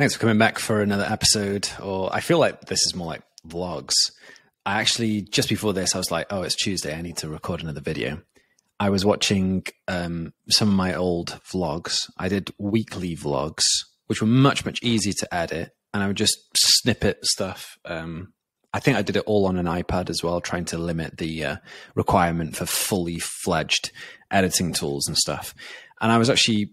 Thanks for coming back for another episode. Or I feel like this is more like vlogs. I actually, just before this, I was like, oh, it's Tuesday. I need to record another video. I was watching um, some of my old vlogs. I did weekly vlogs, which were much, much easier to edit. And I would just snippet stuff. Um, I think I did it all on an iPad as well, trying to limit the uh, requirement for fully fledged editing tools and stuff. And I was actually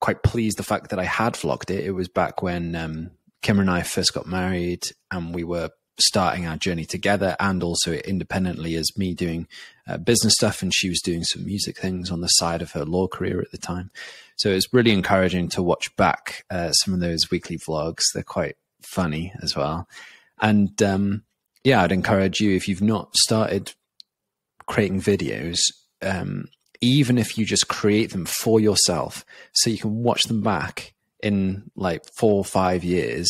quite pleased the fact that I had vlogged it. It was back when um, Kim and I first got married and we were starting our journey together and also independently as me doing uh, business stuff and she was doing some music things on the side of her law career at the time. So it's really encouraging to watch back uh, some of those weekly vlogs. They're quite funny as well. And um, yeah, I'd encourage you if you've not started creating videos, um, even if you just create them for yourself so you can watch them back in like four or five years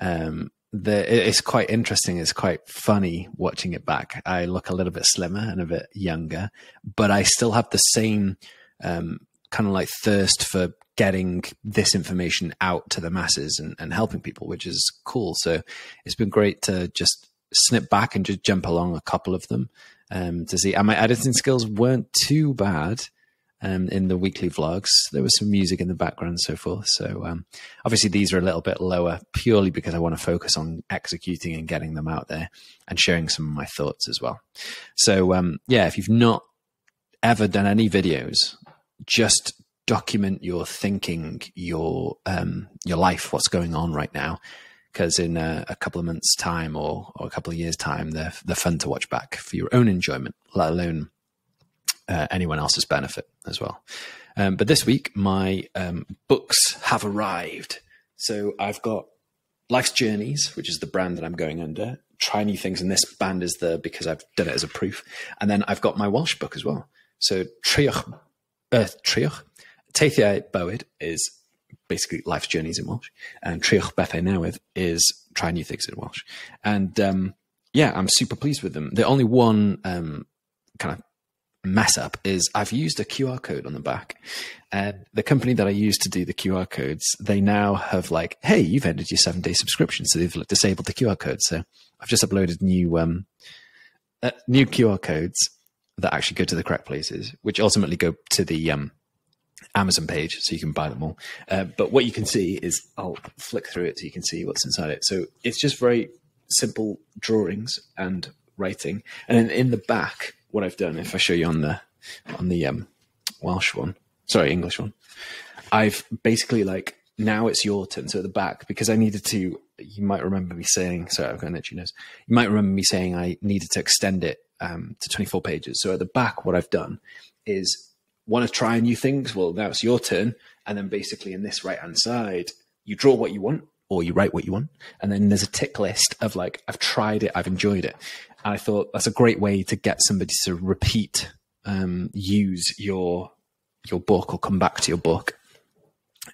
um, the, it's quite interesting. It's quite funny watching it back. I look a little bit slimmer and a bit younger but i still have the same um, kind of like thirst for getting this information out to the masses and, and helping people which is cool. So it's been great to just snip back and just jump along a couple of them um, to see. And my editing skills weren't too bad um, in the weekly vlogs. There was some music in the background and so forth. So um, obviously these are a little bit lower purely because I want to focus on executing and getting them out there and sharing some of my thoughts as well. So um, yeah, if you've not ever done any videos, just document your thinking, your um, your life, what's going on right now, because in a, a, couple of months' time or, or a couple of years' time, they're, they're fun to watch back for your own enjoyment, let alone uh, anyone else's benefit as well. Um, but this week, my um, books have arrived. So I've got Life's Journeys, which is the brand that I'm going under. Try New Things, and this band is the because I've done it as a proof. And then I've got my Welsh book as well. So Triach, uh, Triach, Teithiau Bywyd is basically life's journeys in Welsh, and Triach Bethau Newydd is try new things in Welsh. And um, yeah, I'm super pleased with them. The only one um, kind of mess up is I've used a QR code on the back, and the company that I used to do the QR codes, they now have like, hey, you've ended your seven day subscription, so they've disabled the QR code. So I've just uploaded new um, uh, new QR codes that actually go to the correct places, which ultimately go to the um, Amazon page, so you can buy them all. Uh, but what you can see is, I'll flick through it so you can see what's inside it. So it's just very simple drawings and writing, and then in the back, what I've done, if I show you on the on the um, Welsh one, sorry, English one, I've basically like now it's your turn. So at the back, because I needed to, you might remember me saying, sorry, I've got an itchy nose. You might remember me saying I needed to extend it um, to 24 pages. So at the back, what I've done is want to try new things? Well, now it's your turn. And then basically in this right hand side, you draw what you want or you write what you want. And then there's a tick list of like, I've tried it, I've enjoyed it. And I thought that's a great way to get somebody to repeat, um, use your, your book or come back to your book.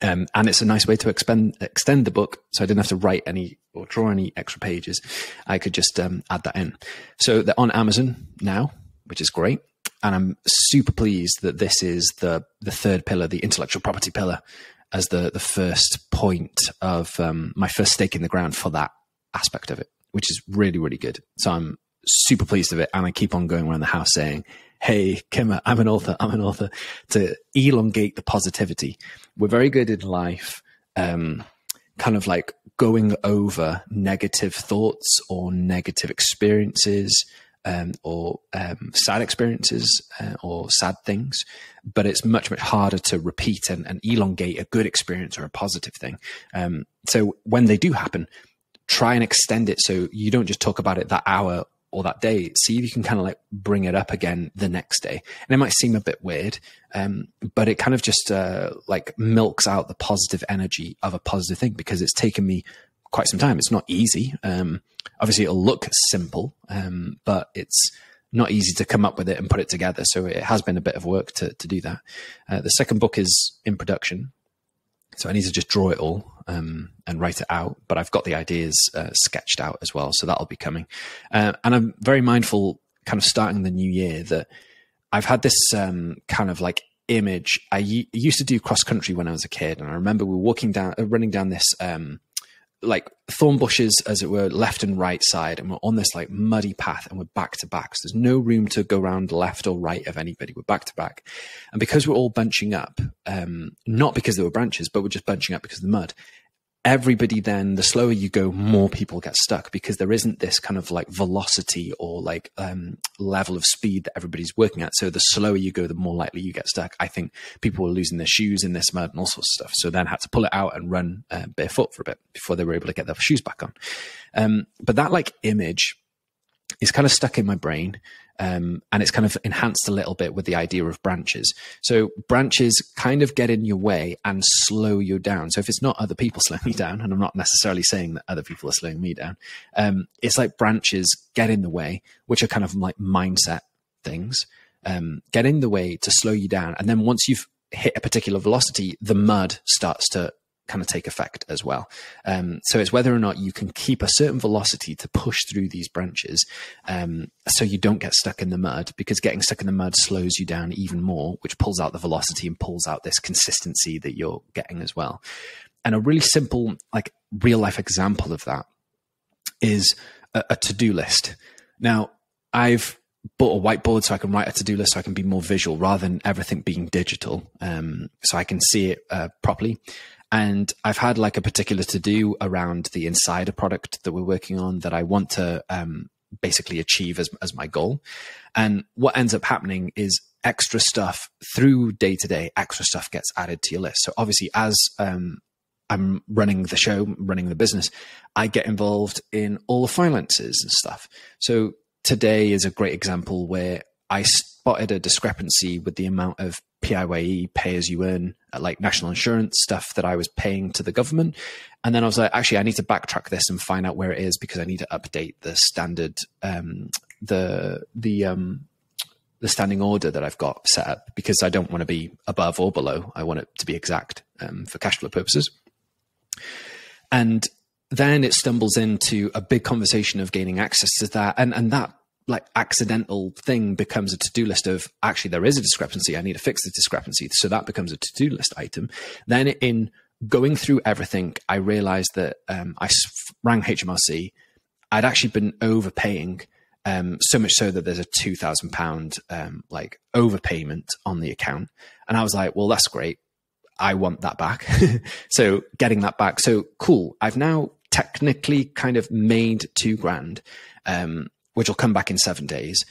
Um, and it's a nice way to expend, extend the book. So I didn't have to write any or draw any extra pages. I could just um, add that in. So they're on Amazon now, which is great and I'm super pleased that this is the the third pillar, the intellectual property pillar, as the the first point of um, my first stake in the ground for that aspect of it, which is really really good. So I'm super pleased with it, and I keep on going around the house saying, "Hey, Kimmer, I'm an author. I'm an author." To elongate the positivity, we're very good in life, um, kind of like going over negative thoughts or negative experiences um, or um, sad experiences uh, or sad things, but it's much, much harder to repeat and, and elongate a good experience or a positive thing. Um, so when they do happen, try and extend it so you don't just talk about it that hour or that day. See if you can kind of like bring it up again the next day. And it might seem a bit weird, um, but it kind of just uh, like milks out the positive energy of a positive thing because it's taken me quite some time. It's not easy. Um, obviously, it'll look simple, um, but it's not easy to come up with it and put it together. So it has been a bit of work to, to do that. Uh, the second book is in production. So I need to just draw it all um, and write it out. But I've got the ideas uh, sketched out as well. So that'll be coming. Uh, and I'm very mindful, kind of starting the new year, that I've had this um, kind of like image. I used to do cross country when I was a kid. And I remember we were walking down, uh, running down this um, like thorn bushes, as it were, left and right side, and we're on this like muddy path, and we're back to back. So there's no room to go around left or right of anybody. We're back to back, and because we're all bunching up, um, not because there were branches, but we're just bunching up because of the mud everybody then the slower you go more people get stuck because there isn't this kind of like velocity or like um, level of speed that everybody's working at. So the slower you go the more likely you get stuck. I think people were losing their shoes in this mud and all sorts of stuff. So then had to pull it out and run uh, barefoot for a bit before they were able to get their shoes back on. Um, but that like image is kind of stuck in my brain um, and it's kind of enhanced a little bit with the idea of branches. So branches kind of get in your way and slow you down. So if it's not other people slowing me down, and I'm not necessarily saying that other people are slowing me down, um, it's like branches get in the way, which are kind of like mindset things, um, get in the way to slow you down. And then once you've hit a particular velocity, the mud starts to kind of take effect as well. Um, so it's whether or not you can keep a certain velocity to push through these branches um, so you don't get stuck in the mud because getting stuck in the mud slows you down even more, which pulls out the velocity and pulls out this consistency that you're getting as well. And a really simple, like real life example of that is a, a to do list. Now, I've bought a whiteboard so I can write a to do list so I can be more visual rather than everything being digital. Um, so I can see it uh, properly. And I've had like a particular to do around the insider product that we're working on that I want to um, basically achieve as, as my goal. And what ends up happening is extra stuff through day to day, extra stuff gets added to your list. So obviously, as um, I'm running the show, running the business, I get involved in all the finances and stuff. So today is a great example where I spotted a discrepancy with the amount of PAYE, pay as you earn, like national insurance stuff that I was paying to the government. And then I was like, actually, I need to backtrack this and find out where it is because I need to update the standard, um, the, the, um, the standing order that I've got set up because I don't want to be above or below. I want it to be exact um, for cash flow purposes. And then it stumbles into a big conversation of gaining access to that. And, and that like accidental thing becomes a to-do list of actually there is a discrepancy i need to fix the discrepancy. So that becomes a to-do list item. Then in going through everything i realized that um, i rang hmrc i'd actually been overpaying um, so much so that there's a two thousand pound um, like overpayment on the account. And i was like well that's great. I want that back. So getting that back. So cool. I've now technically kind of made two grand um, which will come back in seven days.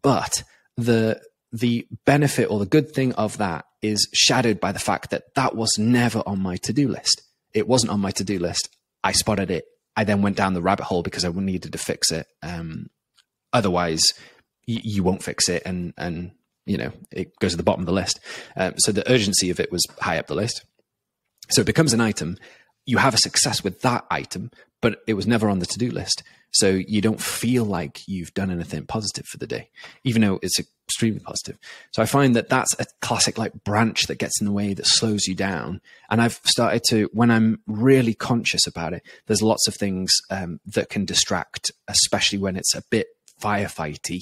But the the benefit or the good thing of that is shadowed by the fact that that was never on my to do list. It wasn't on my to do list. I spotted it. I then went down the rabbit hole because I needed to fix it. Um, otherwise, y- you won't fix it, and and you know it goes to the bottom of the list. Um, so the urgency of it was high up the list. So it becomes an item. You have a success with that item, but it was never on the to do list. So you don't feel like you've done anything positive for the day, even though it's extremely positive. So I find that that's a classic like branch that gets in the way that slows you down. And I've started to, when I'm really conscious about it, there's lots of things um, that can distract, especially when it's a bit firefighty.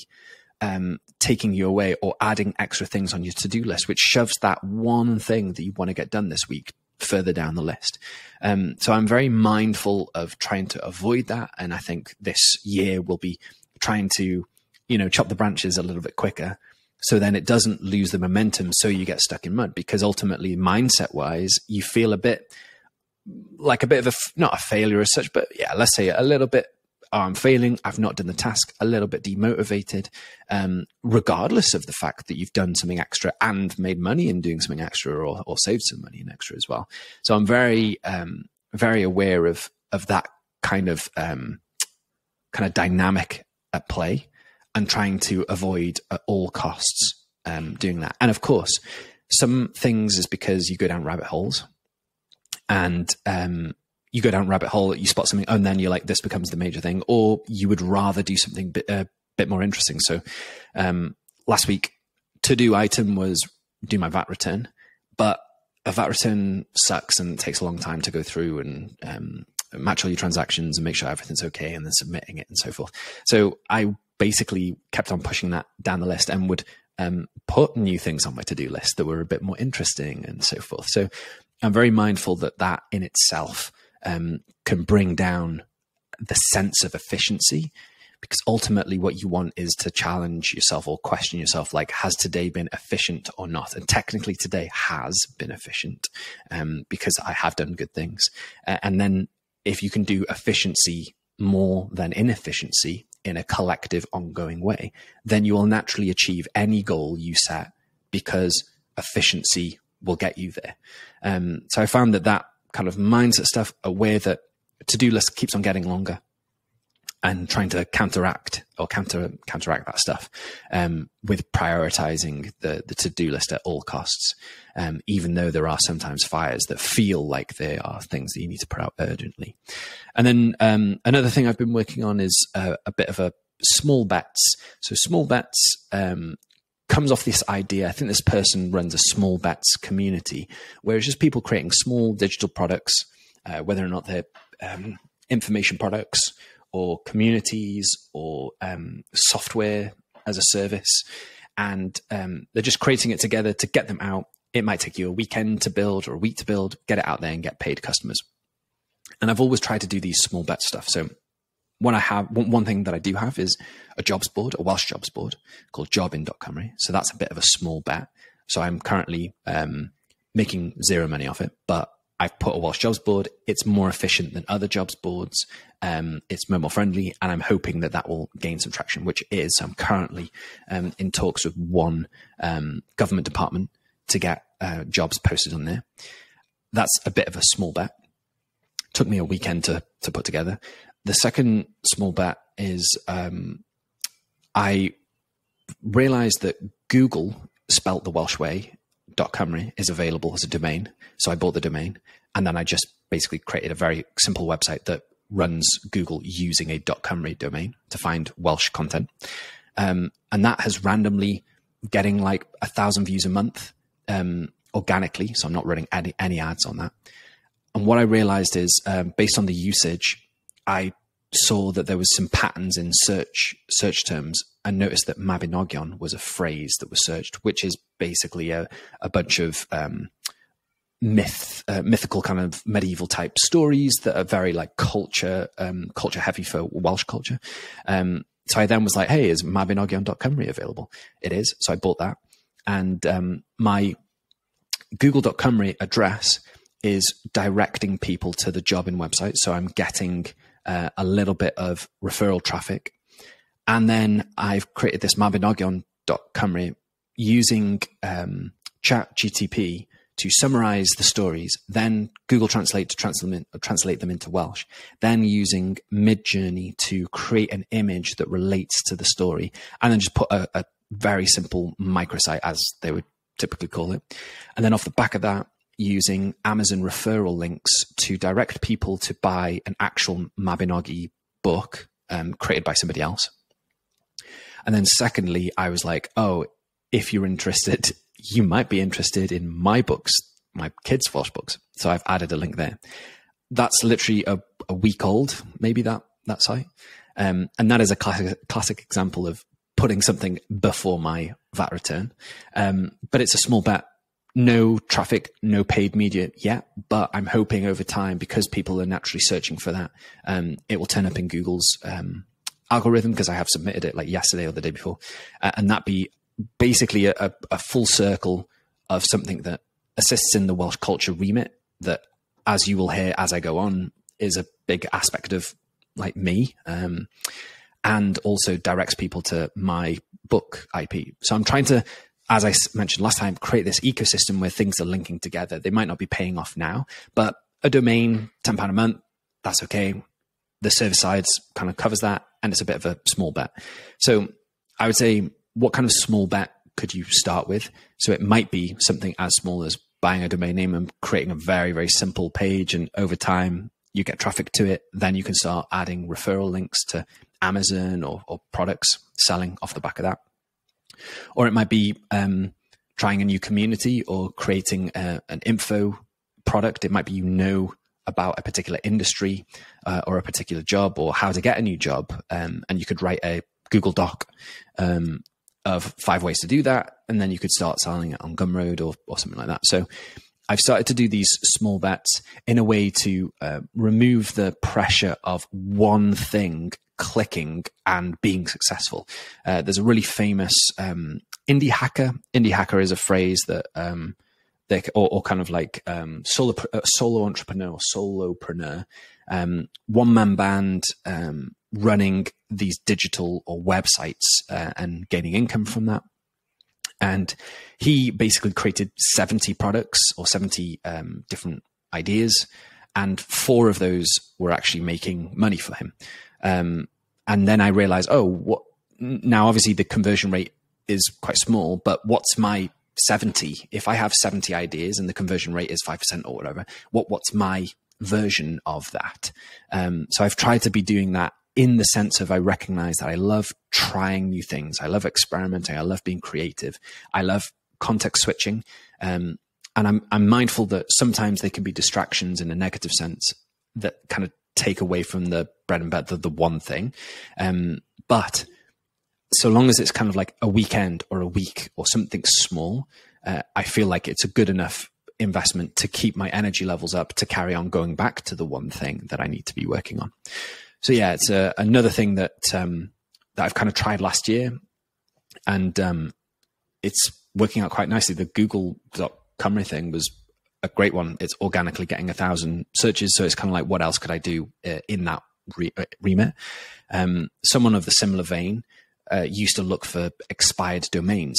Um, taking you away or adding extra things on your to-do list, which shoves that one thing that you want to get done this week further down the list. Um, so I'm very mindful of trying to avoid that. And I think this year will be trying to, you know, chop the branches a little bit quicker. So then it doesn't lose the momentum. So you get stuck in mud because ultimately, mindset wise, you feel a bit like a bit of a, not a failure as such, but yeah, let's say a little bit oh, I'm failing, I've not done the task, a little bit demotivated, um, regardless of the fact that you've done something extra and made money in doing something extra or, or saved some money in extra as well. So I'm very, um, very aware of, of that kind of, um, kind of dynamic at play and trying to avoid at all costs, um, doing that. And of course, some things is because you go down rabbit holes and, um, you go down rabbit hole, you spot something, and then you're like, this becomes the major thing, or you would rather do something bit, a uh, bit more interesting. So, um, last week, to do item was do my VAT return, but a VAT return sucks and takes a long time to go through and um, match all your transactions and make sure everything's okay, and then submitting it and so forth. So I basically kept on pushing that down the list and would um, put new things on my to do list that were a bit more interesting and so forth. So I'm very mindful that that in itself um, can bring down the sense of efficiency because ultimately what you want is to challenge yourself or question yourself like has today been efficient or not? And technically today has been efficient um, because i have done good things. Uh, and then if you can do efficiency more than inefficiency in a collective ongoing way then you will naturally achieve any goal you set because efficiency will get you there. Um, so i found that that kind of mindset stuff aware that to-do list keeps on getting longer and trying to counteract or counter counteract that stuff um, with prioritizing the the to do list at all costs, um, even though there are sometimes fires that feel like they are things that you need to put out urgently. And then um, another thing I've been working on is a, a bit of a small bets. So small bets um, comes off this idea. I think this person runs a small bets community where it's just people creating small digital products, uh, whether or not they're um, information products or communities or um, software as a service. And um, they're just creating it together to get them out. It might take you a weekend to build or a week to build, get it out there and get paid customers. And I've always tried to do these small bet stuff. So what I have, one, thing that I do have is a jobs board, a Welsh jobs board called jobbing.cymru. So that's a bit of a small bet. So I'm currently um, making zero money off it, but I've put a Welsh jobs board. It's more efficient than other jobs boards. Um, it's mobile friendly, and I'm hoping that that will gain some traction, which is. I'm currently um, in talks with one um, government department to get uh, jobs posted on there. That's a bit of a small bet. Took me a weekend to to put together. The second small bet is um, I realized that Google spelt the Welsh way Dot .cymru is available as a domain. So I bought the domain and then I just basically created a very simple website that runs Google using a .cymru domain to find Welsh content. Um, and that has randomly getting like a thousand views a month um, organically. So I'm not running any, any ads on that. And what I realized is um, based on the usage, I saw that there was some patterns in search search terms and noticed that Mabinogion was a phrase that was searched, which is basically a, a bunch of um, myth, uh, mythical kind of medieval type stories that are very like culture, um, culture heavy for Welsh culture. Um, so I then was like, hey, is mabinogion.cymru available? It is. So I bought that. And um, my google.cymru address is directing people to the job in website. So I'm getting uh, a little bit of referral traffic. And then I've created this mabinogion.cymru using um, chat GTP to summarize the stories, then Google Translate to translate, translate them into Welsh, then using Midjourney to create an image that relates to the story, and then just put a, a very simple microsite, as they would typically call it. And then off the back of that, using Amazon referral links to direct people to buy an actual Mabinogi book um, created by somebody else. And then, secondly, I was like, oh, if you're interested, you might be interested in my books, my kids' Welsh books. So I've added a link there. That's literally a, a week old, maybe that that site, um, and that is a classic classic example of putting something before my VAT return. Um, but it's a small bet no traffic, no paid media yet, but I'm hoping over time because people are naturally searching for that, um, it will turn up in Google's um, algorithm because I have submitted it like yesterday or the day before, uh, and that be basically a, a, full circle of something that assists in the Welsh culture remit that, as you will hear as I go on, is a big aspect of like me. Um, and also directs people to my book IP. So I'm trying to as I mentioned last time, create this ecosystem where things are linking together. They might not be paying off now, but a domain, £10 a month, that's okay. The service side kind of covers that, and it's a bit of a small bet. So I would say, what kind of small bet could you start with? So it might be something as small as buying a domain name and creating a very, very simple page. And over time, you get traffic to it. Then you can start adding referral links to Amazon or, or products selling off the back of that or it might be um, trying a new community or creating a, an info product. It might be you know about a particular industry uh, or a particular job or how to get a new job, um, and you could write a Google Doc um, of five ways to do that, and then you could start selling it on Gumroad or or something like that. So. I've started to do these small bets in a way to uh, remove the pressure of one thing clicking and being successful. Uh, there's a really famous um, indie hacker. Indie hacker is a phrase that um, they or, or, kind of like um, solo uh, solo entrepreneur, solopreneur, um, one man band um, running these digital or websites uh, and gaining income from that. And he basically created 70 products or 70 um, different ideas. And four of those were actually making money for him. Um, and then I realized, oh, what? Now, obviously, the conversion rate is quite small, but what's my 70? If I have 70 ideas and the conversion rate is 5% or whatever, what, what's my version of that? Um, so I've tried to be doing that in the sense of I recognize that I love trying new things. I love experimenting. I love being creative. I love context switching. Um, and I'm, I'm mindful that sometimes they can be distractions in a negative sense that kind of take away from the bread and butter, the, one thing. Um, but so long as it's kind of like a weekend or a week or something small, uh, I feel like it's a good enough investment to keep my energy levels up to carry on going back to the one thing that I need to be working on. So yeah, it's a, another thing that um, that I've kind of tried last year, and um, it's working out quite nicely. The Google.com thing was a great one. It's organically getting a thousand searches, so it's kind of like, what else could I do uh, in that re- uh, remit? Um, someone of the similar vein uh, used to look for expired domains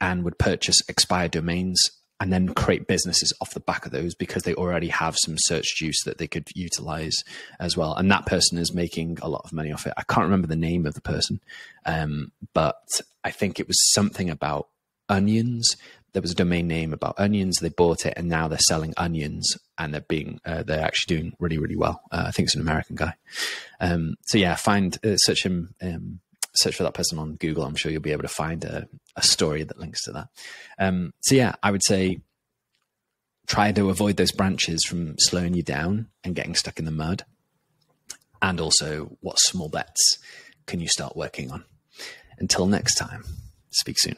and would purchase expired domains and then create businesses off the back of those because they already have some search juice that they could utilize as well. And that person is making a lot of money off it. I can't remember the name of the person, um, but I think it was something about onions. There was a domain name about onions. They bought it, and now they're selling onions, and they're being uh, they're actually doing really really well. Uh, I think it's an American guy. Um, so yeah, find uh, search him. Um, search for that person on Google, I'm sure you'll be able to find a, a story that links to that. Um, so yeah, I would say try to avoid those branches from slowing you down and getting stuck in the mud. And also, what small bets can you start working on? Until next time, speak soon.